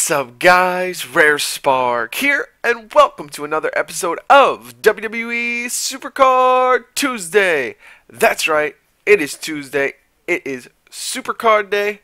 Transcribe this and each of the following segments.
What's up, guys? Rare Spark here, and welcome to another episode of WWE Supercard Tuesday. That's right, it is Tuesday. It is Supercard Day,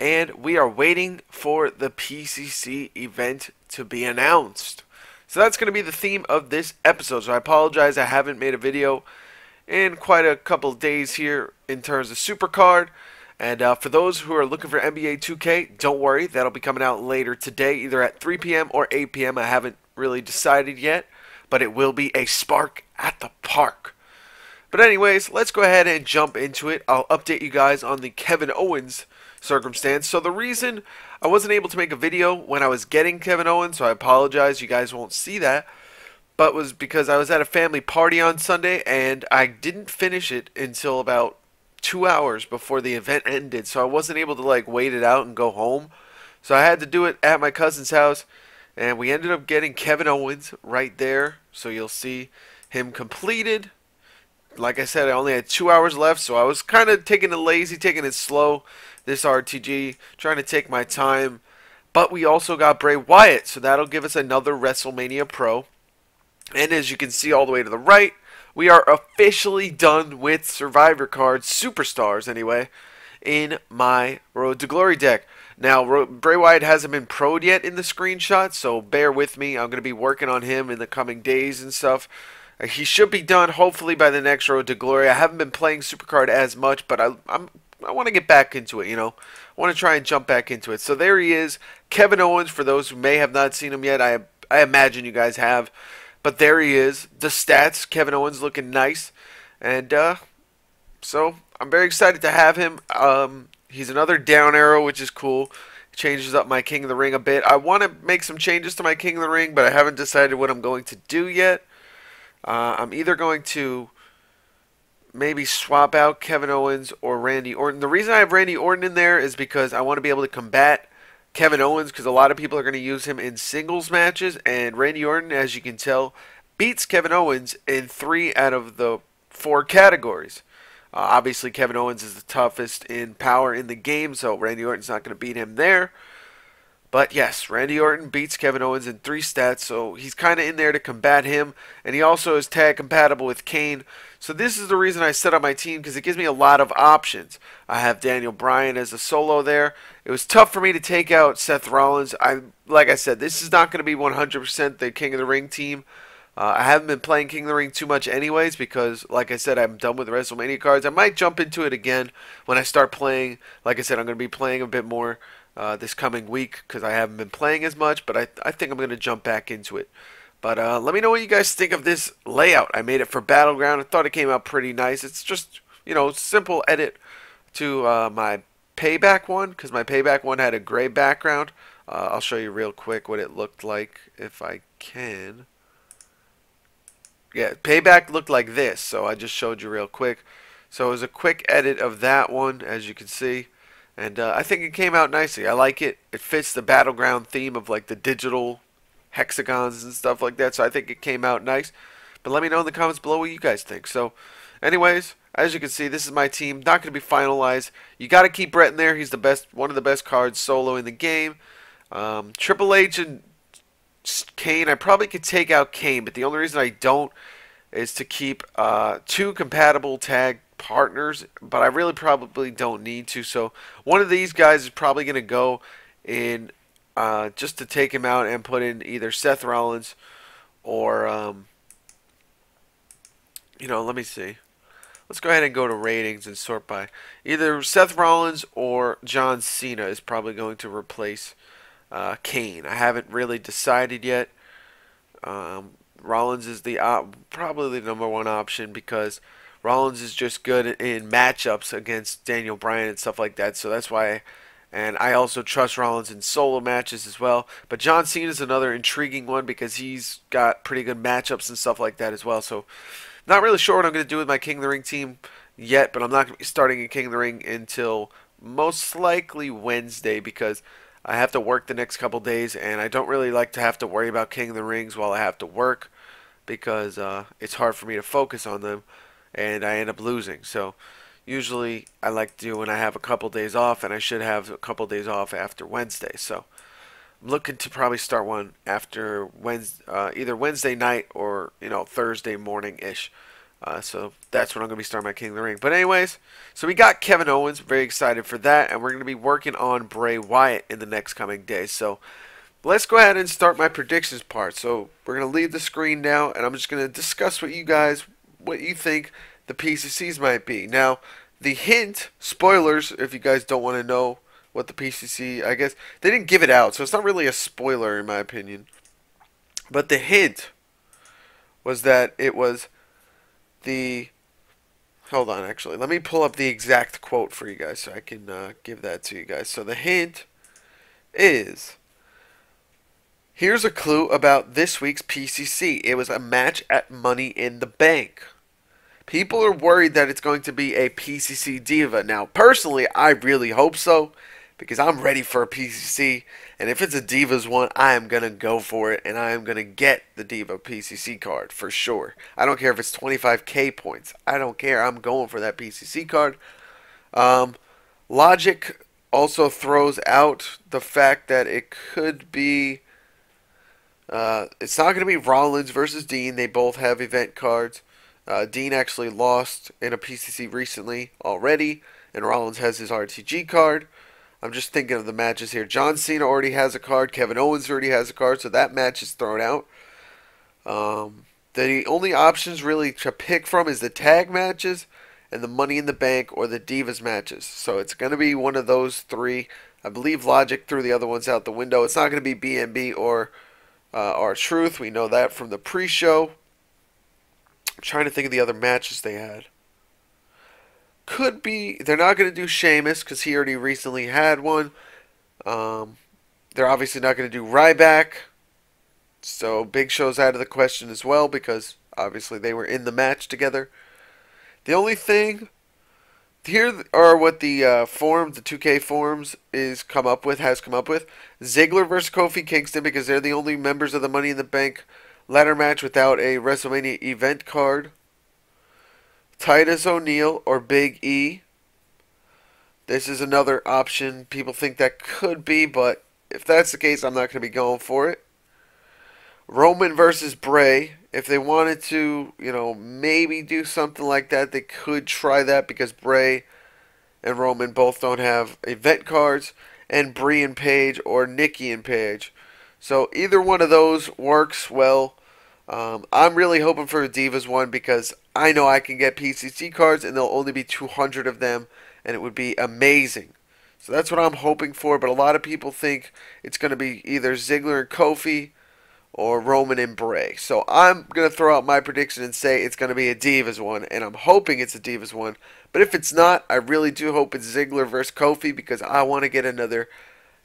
and we are waiting for the PCC event to be announced. So that's going to be the theme of this episode. So I apologize, I haven't made a video in quite a couple days here in terms of Supercard. And uh, for those who are looking for NBA 2K, don't worry, that'll be coming out later today, either at 3 p.m. or 8 p.m. I haven't really decided yet, but it will be a spark at the park. But anyways, let's go ahead and jump into it. I'll update you guys on the Kevin Owens circumstance. So the reason I wasn't able to make a video when I was getting Kevin Owens, so I apologize, you guys won't see that, but was because I was at a family party on Sunday and I didn't finish it until about two hours before the event ended, so I wasn't able to like wait it out and go home. So I had to do it at my cousin's house, and we ended up getting Kevin Owens right there. So you'll see him completed. Like I said, I only had two hours left, so I was kind of taking it lazy, taking it slow. This RTG, trying to take my time. But we also got Bray Wyatt, so that'll give us another WrestleMania Pro. And as you can see all the way to the right, we are officially done with Survivor cards, superstars anyway, in my Road to Glory deck. Now, Bray Wyatt hasn't been proed yet in the screenshot, so bear with me. I'm going to be working on him in the coming days and stuff. Uh, he should be done hopefully by the next Road to Glory. I haven't been playing Supercard as much, but I, I'm I want to get back into it, you know. I want to try and jump back into it. So there he is, Kevin Owens. For those who may have not seen him yet, I I imagine you guys have. But there he is. The stats. Kevin Owens looking nice. And uh, so I'm very excited to have him. Um, he's another down arrow, which is cool. Changes up my King of the Ring a bit. I want to make some changes to my King of the Ring, but I haven't decided what I'm going to do yet. Uh, I'm either going to maybe swap out Kevin Owens or Randy Orton. The reason I have Randy Orton in there is because I want to be able to combat Kevin Owens because a lot of people are going to use him in singles matches, and Randy Orton, as you can tell, beats Kevin Owens in three out of the four categories. Uh, obviously, Kevin Owens is the toughest in power in the game, so Randy Orton's not going to beat him there. But yes, Randy Orton beats Kevin Owens in three stats, so he's kind of in there to combat him. And he also is tag compatible with Kane. So this is the reason I set up my team because it gives me a lot of options. I have Daniel Bryan as a solo there. It was tough for me to take out Seth Rollins. I like I said, this is not going to be 100% the King of the Ring team. Uh, I haven't been playing King of the Ring too much anyways because, like I said, I'm done with WrestleMania cards. I might jump into it again when I start playing. Like I said, I'm going to be playing a bit more uh, this coming week because I haven't been playing as much, but I, I think I'm going to jump back into it. But uh, let me know what you guys think of this layout. I made it for Battleground. I thought it came out pretty nice. It's just, you know, simple edit to uh, my Payback one because my Payback one had a gray background. Uh, I'll show you real quick what it looked like if I can. Yeah, Payback looked like this, so I just showed you real quick. So it was a quick edit of that one, as you can see. And uh, I think it came out nicely. I like it. It fits the battleground theme of like the digital hexagons and stuff like that. So I think it came out nice. But let me know in the comments below what you guys think. So, anyways, as you can see, this is my team. Not going to be finalized. You got to keep Bret in there. He's the best, one of the best cards solo in the game. Um, Triple H and Kane. I probably could take out Kane, but the only reason I don't is to keep uh, two compatible tag partners, but I really probably don't need to. So one of these guys is probably going to go in uh, just to take him out and put in either Seth Rollins or, um, you know, let me see. Let's go ahead and go to ratings and sort by. Either Seth Rollins or John Cena is probably going to replace uh, Kane. I haven't really decided yet. Um, Rollins is the op- probably the number one option because Rollins is just good in matchups against Daniel Bryan and stuff like that. So that's why. And I also trust Rollins in solo matches as well. But John Cena is another intriguing one because he's got pretty good matchups and stuff like that as well. So, not really sure what I'm going to do with my King of the Ring team yet, but I'm not going to be starting a King of the Ring until most likely Wednesday because I have to work the next couple days, and I don't really like to have to worry about King of the Rings while I have to work because uh, it's hard for me to focus on them and I end up losing. So usually I like to do when I have a couple days off, and I should have a couple days off after Wednesday. So I'm looking to probably start one after Wednesday, uh, either Wednesday night or you know Thursday morning ish. Uh, so that's when I'm gonna be starting my King of the Ring. But anyways, so we got Kevin Owens, very excited for that, and we're gonna be working on Bray Wyatt in the next coming days. So let's go ahead and start my predictions part. So we're gonna leave the screen now, and I'm just gonna discuss what you guys, what you think the PCCs might be. Now, the hint, spoilers, if you guys don't want to know what the PCC, I guess they didn't give it out, so it's not really a spoiler in my opinion. But the hint was that it was the. Hold on, actually, let me pull up the exact quote for you guys so I can uh, give that to you guys. So the hint is. Here's a clue about this week's PCC. It was a match at Money in the Bank. People are worried that it's going to be a PCC Diva. Now, personally, I really hope so because I'm ready for a PCC. And if it's a Divas one, I am going to go for it and I am going to get the Diva PCC card for sure. I don't care if it's 25k points. I don't care. I'm going for that PCC card. Um, Logic also throws out the fact that it could be. Uh, it's not going to be Rollins versus Dean. They both have event cards. Uh, Dean actually lost in a PCC recently already, and Rollins has his RTG card. I'm just thinking of the matches here. John Cena already has a card. Kevin Owens already has a card, so that match is thrown out. Um, the only options really to pick from is the tag matches and the Money in the Bank or the Divas matches. So it's going to be one of those three. I believe Logic threw the other ones out the window. It's not going to be BNB or uh, R-Truth. We know that from the pre-show. I'm trying to think of the other matches they had. Could be they're not going to do Sheamus because he already recently had one. Um, they're obviously not going to do Ryback. So Big Show's out of the question as well because obviously they were in the match together. The only thing here are what the uh, form, the 2K forums, is come up with, has come up with. Ziggler versus Kofi Kingston because they're the only members of the Money in the Bank ladder match without a WrestleMania event card. Titus O'Neil or Big E. This is another option. People think that could be, but if that's the case, I'm not going to be going for it. Roman versus Bray. If they wanted to, you know, maybe do something like that, they could try that because Bray and Roman both don't have event cards, and Brie and Paige or Nikki and Paige. So either one of those works well. Um, I'm really hoping for a Divas one because I know I can get PCC cards and there'll only be 200 of them and it would be amazing. So that's what I'm hoping for, but a lot of people think it's going to be either Ziggler and Kofi or Roman and Bray. So I'm going to throw out my prediction and say it's going to be a Divas one, and I'm hoping it's a Divas one. But if it's not, I really do hope it's Ziggler versus Kofi because I want to get another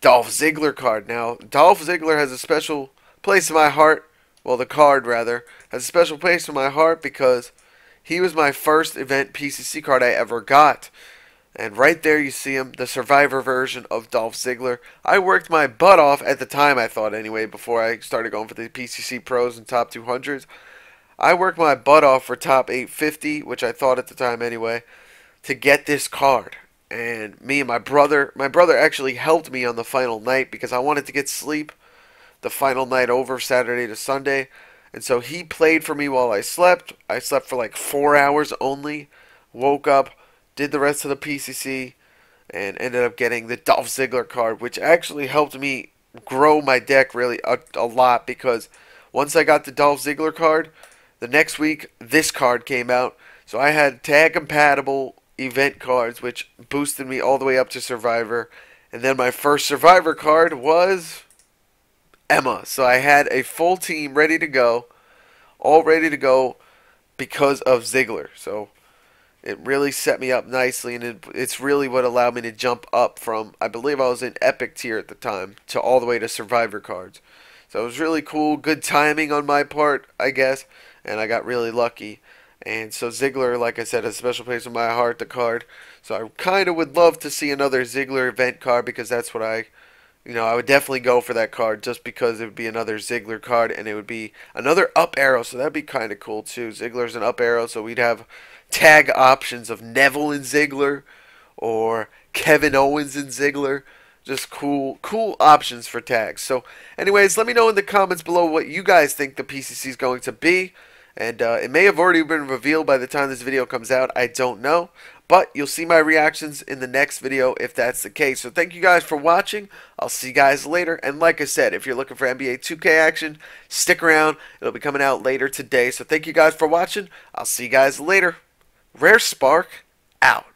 Dolph Ziggler card. Now, Dolph Ziggler has a special place in my heart well, the card rather, has a special place in my heart because he was my first event PCC card I ever got. And right there you see him, the Survivor version of Dolph Ziggler. I worked my butt off at the time, I thought anyway, before I started going for the PCC Pros and Top 200s. I worked my butt off for Top 850, which I thought at the time anyway, to get this card. And me and my brother, my brother actually helped me on the final night because I wanted to get sleep the final night over Saturday to Sunday. And so he played for me while I slept. I slept for like four hours only. Woke up, did the rest of the PCC, and ended up getting the Dolph Ziggler card, which actually helped me grow my deck really a, a lot because once I got the Dolph Ziggler card, the next week this card came out. So I had tag compatible event cards, which boosted me all the way up to Survivor. And then my first Survivor card was Emma. So I had a full team ready to go, all ready to go because of Ziggler. So it really set me up nicely, and it, it's really what allowed me to jump up from, I believe I was in Epic tier at the time, to all the way to Survivor cards. So it was really cool, good timing on my part, I guess, and I got really lucky. And so Ziggler, like I said, has a special place in my heart, the card. So I kind of would love to see another Ziggler event card because that's what I you know, I would definitely go for that card just because it would be another Ziggler card and it would be another up arrow, so that'd be kind of cool too. Ziggler's an up arrow, so we'd have tag options of Neville and Ziggler or Kevin Owens and Ziggler. just cool cool options for tags. So anyways, let me know in the comments below what you guys think the PCC is going to be. And uh, it may have already been revealed by the time this video comes out. I don't know. But you'll see my reactions in the next video if that's the case. So thank you guys for watching. I'll see you guys later. And like I said, if you're looking for NBA 2K action, stick around. It'll be coming out later today. So thank you guys for watching. I'll see you guys later. Rare Spark out.